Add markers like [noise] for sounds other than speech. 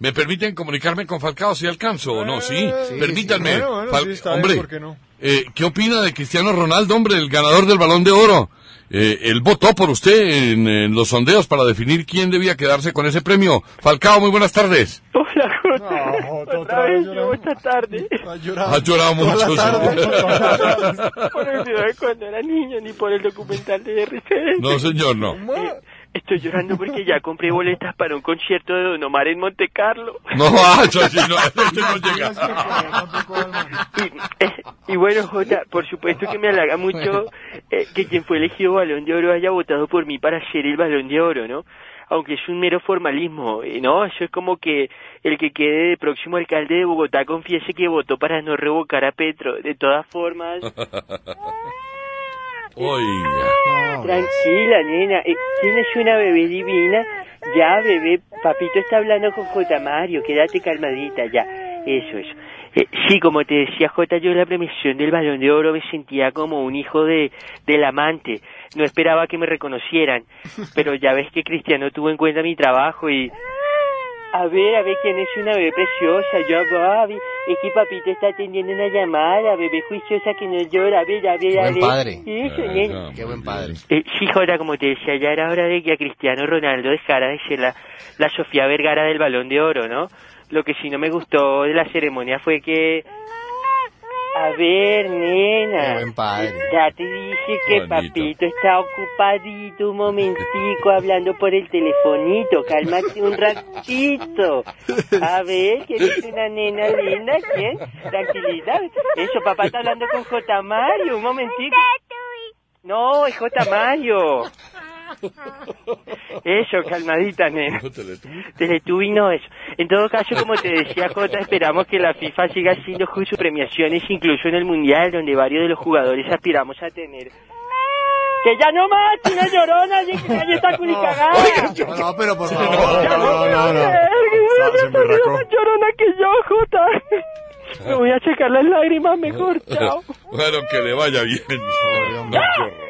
¿Me permiten comunicarme con Falcao si alcanzo o no? Sí, Eh, permítanme. sí, bueno, bueno, Fal- sí, bien, hombre, ¿por qué no? eh, ¿qué opina de Cristiano Ronaldo, hombre, el ganador del Balón de Oro? Eh, él votó por usted en, en los sondeos para definir quién debía quedarse con ese premio. Falcao, muy buenas tardes. Hola. No, otra otra vez llegó esta tarde. Ha llorado. Ha llorado mucho, tarde, [laughs] sí. Por el video de cuando era niño, ni por el documental de RCD. No, señor, no. Estoy llorando porque ya compré boletas para un concierto de Don Omar en Monte Carlo. No, [laughs] ah, eso sí, no. Y, y bueno, Jota, por supuesto que me halaga mucho eh, que quien fue elegido Balón de Oro haya votado por mí para ser el Balón de Oro, ¿no? Aunque es un mero formalismo, ¿no? Eso es como que el que quede de próximo alcalde de Bogotá confiese que votó para no revocar a Petro. De todas formas, [laughs] Oiga. tranquila, nena. Eh, tienes una bebé divina. Ya, bebé, papito está hablando con J. Mario. Quédate calmadita, ya. Eso, eso. Eh, sí, como te decía J, yo en la premiación del Balón de Oro me sentía como un hijo de del amante. No esperaba que me reconocieran, pero ya ves que Cristiano tuvo en cuenta mi trabajo y... A ver, a ver quién es una bebé preciosa, yo Bobby. Es que papito está atendiendo una llamada, bebé juiciosa que no llora, a ver, a ver, a Buen ver. padre. Eso, Eh, nena. no, Qué buen padre. Eh, sí, Jota, como te decía, ya era hora de que a Cristiano Ronaldo dejara de ser la, la Sofía Vergara del Balón de Oro, ¿no? Lo que sí no me gustó de la ceremonia fue que... A ver, Qué nena. buen padre. Ya te dije que Bonito. papito está ocupadito un momentico hablando por el telefonito. Cálmate un ratito. A ver, ¿quién es una nena linda? ¿Quién? Tranquilidad. Eso, papá está hablando con J. Mario. Un momentico. No, es J. Mario. Eso, calmadita, nena. Teletubby no eso. En todo caso, como te decía Jota, esperamos que la FIFA siga haciendo sus premiaciones, incluso en el Mundial, donde varios de los jugadores aspiramos a tener. ¡Que ya no más! ¡Una llorona! ¡Ya que calle está culicagada! No, no, pero por favor. No, no, no, no. ¡Que Se embarracó. más llorona que yo, Jota! Me voy a checar las lágrimas mejor, [laughs] chao. Bueno, que le vaya bien. No.